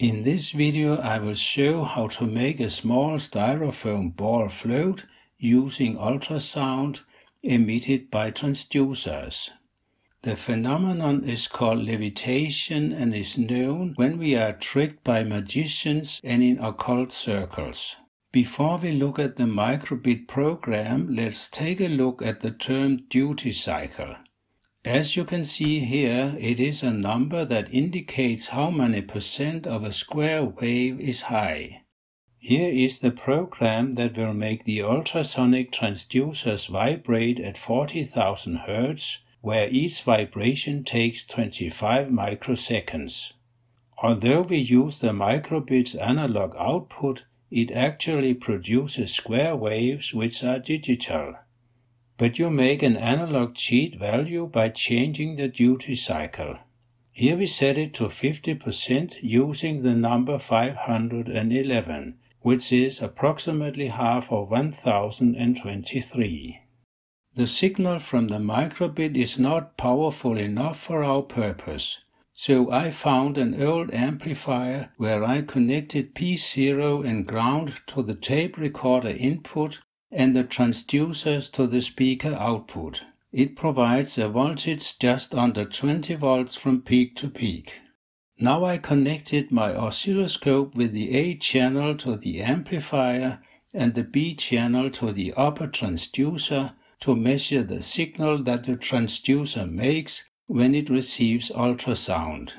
In this video I will show how to make a small styrofoam ball float using ultrasound emitted by transducers. The phenomenon is called levitation and is known when we are tricked by magicians and in occult circles. Before we look at the microbit program, let's take a look at the term duty cycle. As you can see here, it is a number that indicates how many percent of a square wave is high. Here is the program that will make the ultrasonic transducers vibrate at 40,000 Hz, where each vibration takes 25 microseconds. Although we use the microbit's analog output, it actually produces square waves which are digital but you make an analog cheat value by changing the duty cycle. Here we set it to 50% using the number 511, which is approximately half of 1023. The signal from the microbit is not powerful enough for our purpose, so I found an old amplifier where I connected P0 and ground to the tape recorder input and the transducers to the speaker output. It provides a voltage just under 20 volts from peak to peak. Now I connected my oscilloscope with the A channel to the amplifier and the B channel to the upper transducer to measure the signal that the transducer makes when it receives ultrasound.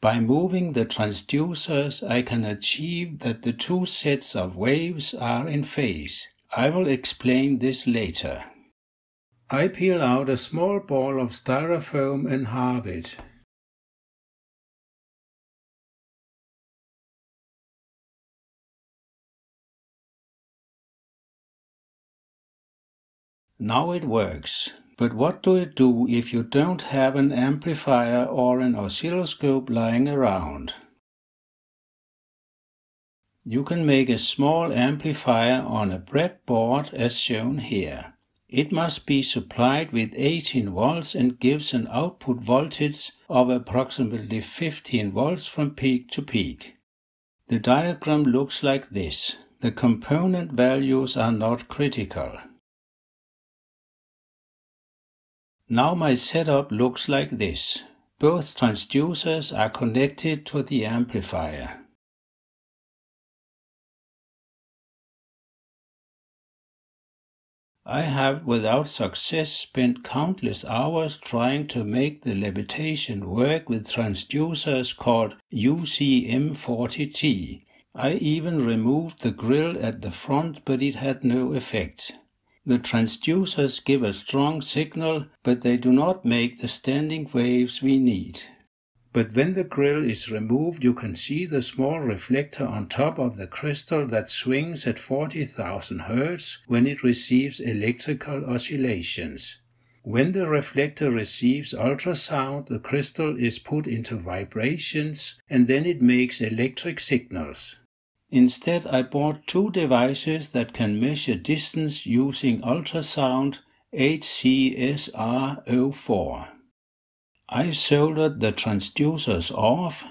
By moving the transducers, I can achieve that the two sets of waves are in phase. I will explain this later. I peel out a small ball of styrofoam and halve it. Now it works. But what do it do if you don't have an amplifier or an oscilloscope lying around? You can make a small amplifier on a breadboard as shown here. It must be supplied with 18 volts and gives an output voltage of approximately 15 volts from peak to peak. The diagram looks like this. The component values are not critical. Now my setup looks like this. Both transducers are connected to the amplifier. I have without success spent countless hours trying to make the levitation work with transducers called UCM40T. I even removed the grill at the front, but it had no effect. The transducers give a strong signal, but they do not make the standing waves we need. But when the grill is removed, you can see the small reflector on top of the crystal that swings at 40,000 Hz when it receives electrical oscillations. When the reflector receives ultrasound, the crystal is put into vibrations and then it makes electric signals. Instead, I bought two devices that can measure distance using ultrasound HCSR04. I soldered the transducers off.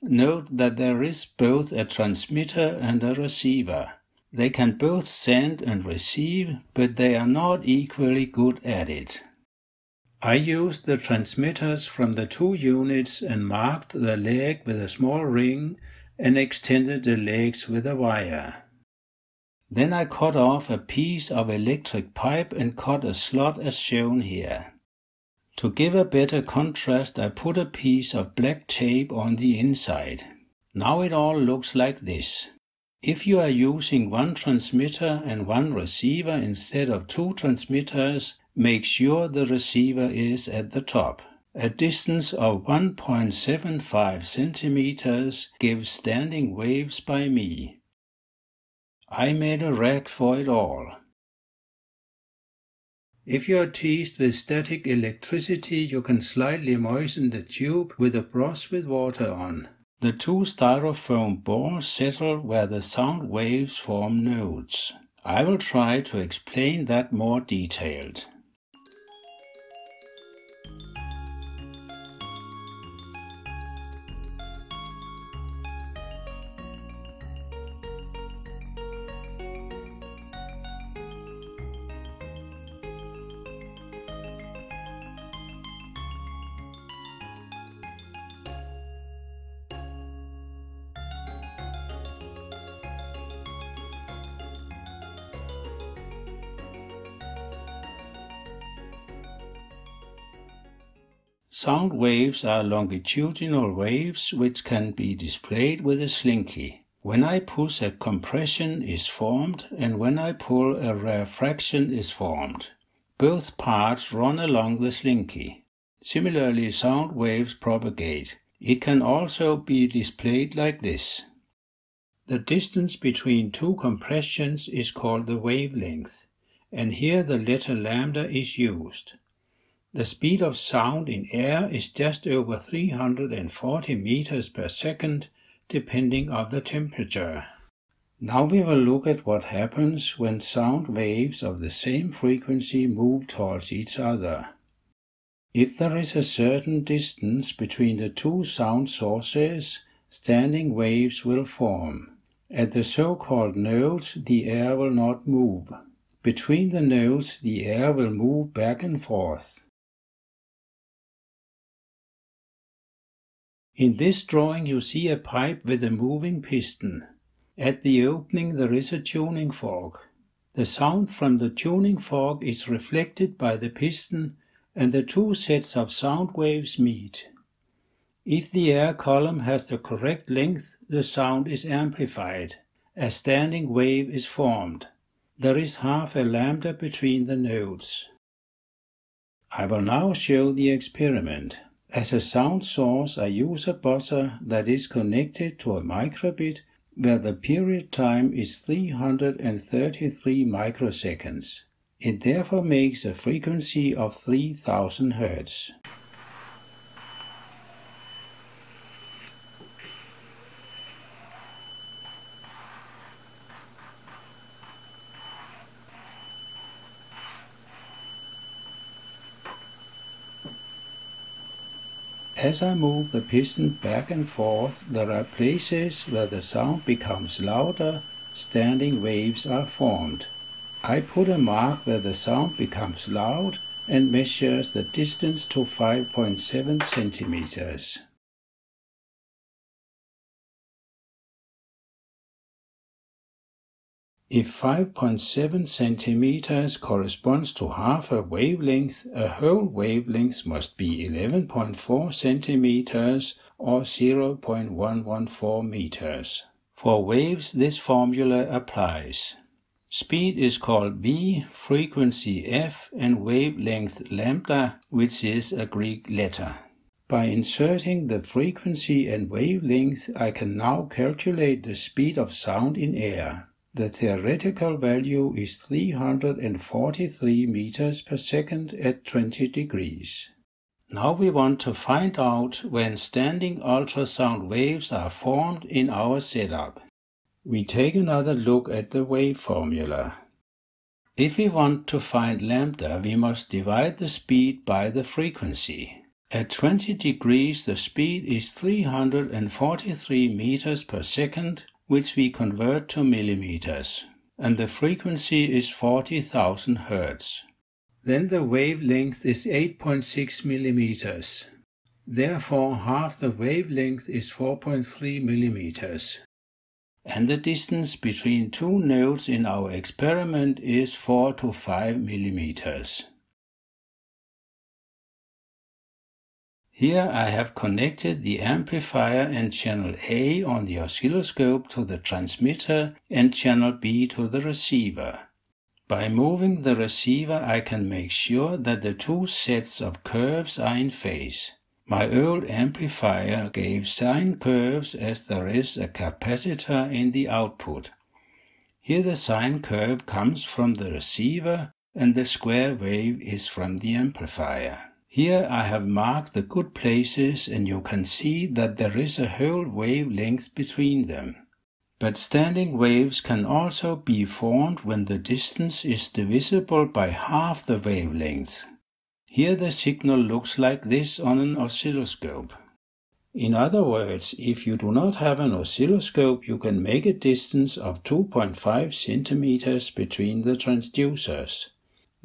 Note that there is both a transmitter and a receiver. They can both send and receive, but they are not equally good at it. I used the transmitters from the two units and marked the leg with a small ring and extended the legs with a wire. Then I cut off a piece of electric pipe and cut a slot as shown here. To give a better contrast I put a piece of black tape on the inside. Now it all looks like this. If you are using one transmitter and one receiver instead of two transmitters, make sure the receiver is at the top. A distance of 1.75 centimeters gives standing waves by me. I made a rack for it all. If you are teased with static electricity, you can slightly moisten the tube with a brush with water on. The two styrofoam balls settle where the sound waves form nodes. I will try to explain that more detailed. Sound waves are longitudinal waves which can be displayed with a slinky. When I push a compression is formed and when I pull a rarefaction is formed. Both parts run along the slinky. Similarly, sound waves propagate. It can also be displayed like this. The distance between two compressions is called the wavelength, and here the letter lambda is used. The speed of sound in air is just over 340 meters per second, depending on the temperature. Now we will look at what happens when sound waves of the same frequency move towards each other. If there is a certain distance between the two sound sources, standing waves will form. At the so-called nodes, the air will not move. Between the nodes, the air will move back and forth. In this drawing you see a pipe with a moving piston. At the opening there is a tuning fork. The sound from the tuning fork is reflected by the piston and the two sets of sound waves meet. If the air column has the correct length, the sound is amplified. A standing wave is formed. There is half a lambda between the nodes. I will now show the experiment. As a sound source, I use a buzzer that is connected to a microbit where the period time is 333 microseconds. It therefore makes a frequency of 3000 Hz. As I move the piston back and forth, there are places where the sound becomes louder, standing waves are formed. I put a mark where the sound becomes loud and measures the distance to 5.7 centimeters. If 5.7 centimeters corresponds to half a wavelength, a whole wavelength must be 11.4 centimeters or 0.114 meters. For waves, this formula applies. Speed is called v, frequency f, and wavelength lambda, which is a Greek letter. By inserting the frequency and wavelength, I can now calculate the speed of sound in air. The theoretical value is 343 meters per second at 20 degrees. Now we want to find out when standing ultrasound waves are formed in our setup. We take another look at the wave formula. If we want to find lambda, we must divide the speed by the frequency. At 20 degrees, the speed is 343 meters per second which we convert to millimeters, and the frequency is 40,000 Hz. Then the wavelength is 8.6 millimeters. Therefore, half the wavelength is 4.3 millimeters. And the distance between two nodes in our experiment is 4 to 5 millimeters. Here I have connected the amplifier and channel A on the oscilloscope to the transmitter and channel B to the receiver. By moving the receiver I can make sure that the two sets of curves are in phase. My old amplifier gave sine curves as there is a capacitor in the output. Here the sine curve comes from the receiver and the square wave is from the amplifier. Here I have marked the good places and you can see that there is a whole wavelength between them. But standing waves can also be formed when the distance is divisible by half the wavelength. Here the signal looks like this on an oscilloscope. In other words, if you do not have an oscilloscope, you can make a distance of 2.5 centimeters between the transducers.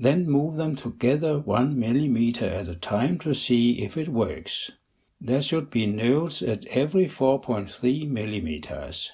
Then move them together 1 millimeter at a time to see if it works. There should be nodes at every 4.3 millimeters.